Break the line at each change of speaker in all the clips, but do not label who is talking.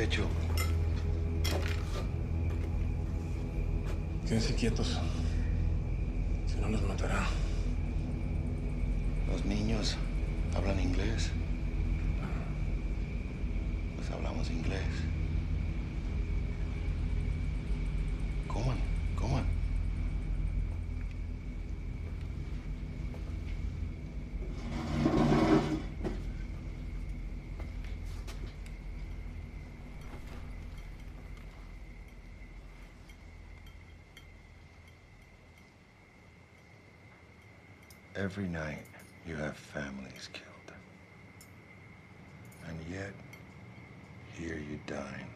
Provecho.
Quédense quietos. Si no, los matará.
Los niños hablan inglés. Pues hablamos inglés. Every night you have families killed. And yet, here you dine.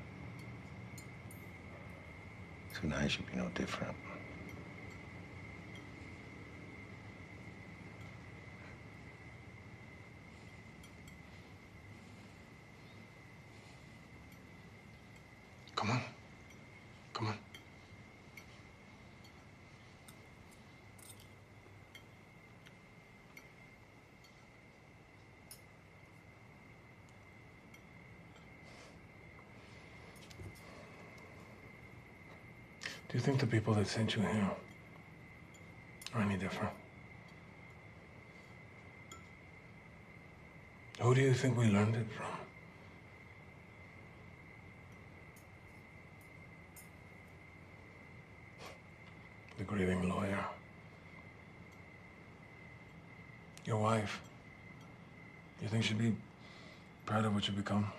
Tonight should be no different.
Come on. Come on. Do you think the people that sent you here are any different? Who do you think we learned it from? The grieving lawyer. Your wife. You think she'd be proud of what you become?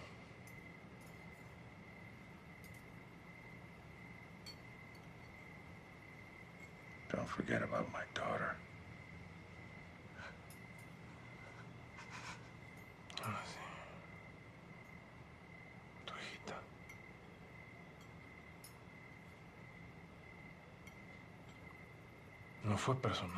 Forget about my daughter.
No fue personal.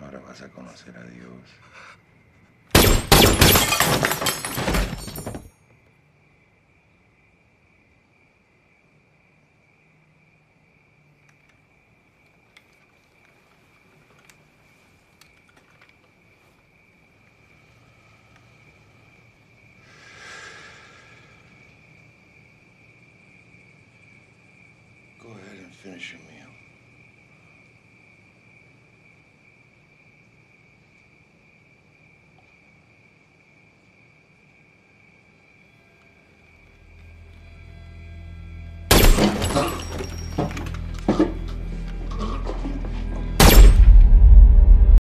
Ahora vas a conocer a Dios. Finish your meal.